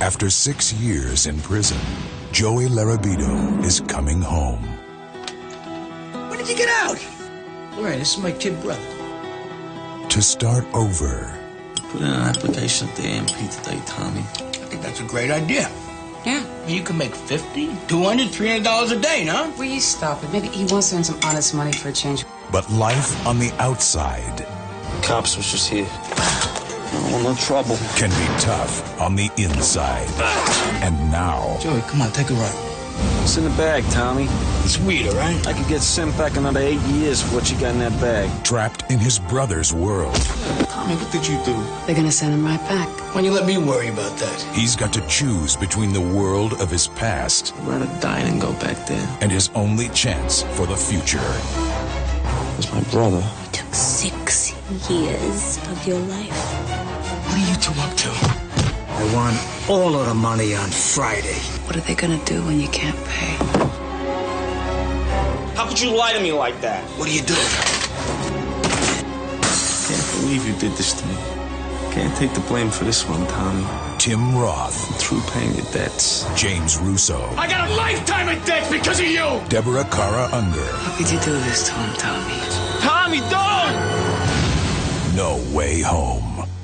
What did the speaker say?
After six years in prison, Joey Larabito is coming home. When did you get out? All right, this is my kid brother. To start over. Put in an application at the A&P today, Tommy. I think that's a great idea. Yeah. You can make 50, 200, 300 dollars a day, no? Will you stop it? Maybe he wants to earn some honest money for a change. But life on the outside Cops was just here. No, no trouble. can be tough on the inside. And now, Joey, come on, take a ride. It's in the bag, Tommy. It's weed, all right? I could get sent back another eight years for what you got in that bag. trapped in his brother's world, Tommy, what did you do? They're gonna send him right back. Why don't you let me worry about that? he's got to choose between the world of his past I'd rather die than go back there. and his only chance for the future. It's my brother. He took six years of your life. What are you two up to? I want all of the money on Friday. What are they gonna do when you can't pay? How could you lie to me like that? What are you doing? I Can't believe you did this to me. Can't take the blame for this one, Tommy. Tim Roth, through paying your debts. James Russo, I got a lifetime of debt because of you! Deborah Kara Unger. How could you do this to him, Tommy? The Way Home.